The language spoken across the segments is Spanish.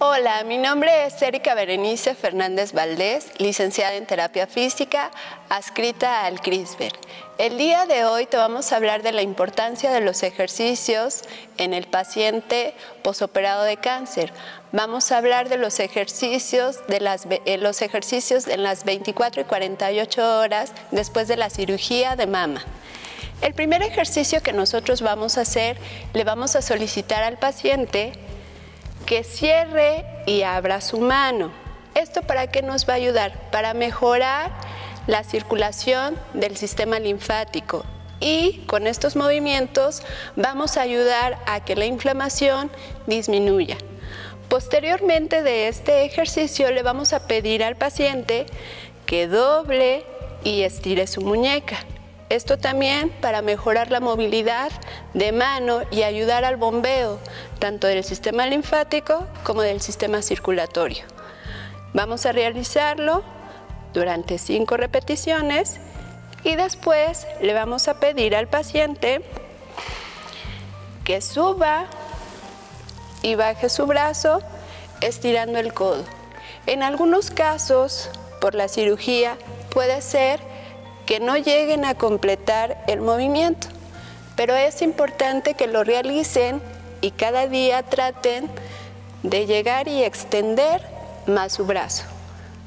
Hola, mi nombre es Erika Berenice Fernández Valdés, licenciada en terapia física, adscrita al CRISPR. El día de hoy te vamos a hablar de la importancia de los ejercicios en el paciente posoperado de cáncer. Vamos a hablar de los ejercicios, de las, eh, los ejercicios en las 24 y 48 horas después de la cirugía de mama. El primer ejercicio que nosotros vamos a hacer, le vamos a solicitar al paciente que cierre y abra su mano. ¿Esto para qué nos va a ayudar? Para mejorar la circulación del sistema linfático y con estos movimientos vamos a ayudar a que la inflamación disminuya. Posteriormente de este ejercicio le vamos a pedir al paciente que doble y estire su muñeca. Esto también para mejorar la movilidad de mano y ayudar al bombeo tanto del sistema linfático como del sistema circulatorio. Vamos a realizarlo durante cinco repeticiones y después le vamos a pedir al paciente que suba y baje su brazo estirando el codo. En algunos casos, por la cirugía, puede ser que no lleguen a completar el movimiento, pero es importante que lo realicen y cada día traten de llegar y extender más su brazo.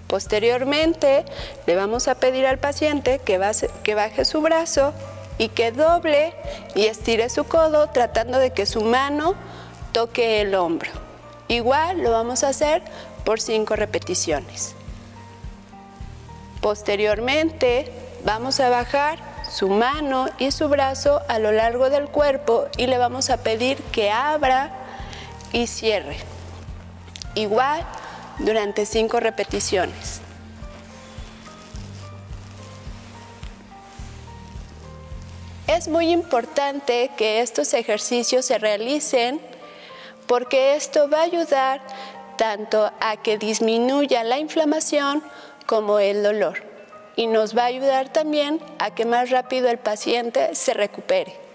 Posteriormente le vamos a pedir al paciente que, baje su brazo y que doble y estire su codo tratando de que su mano toque el hombro. Igual lo vamos a hacer por cinco repeticiones. Posteriormente Vamos a bajar su mano y su brazo a lo largo del cuerpo y le vamos a pedir que abra y cierre. Igual durante cinco repeticiones. Es muy importante que estos ejercicios se realicen porque esto va a ayudar tanto a que disminuya la inflamación como el dolor y nos va a ayudar también a que más rápido el paciente se recupere.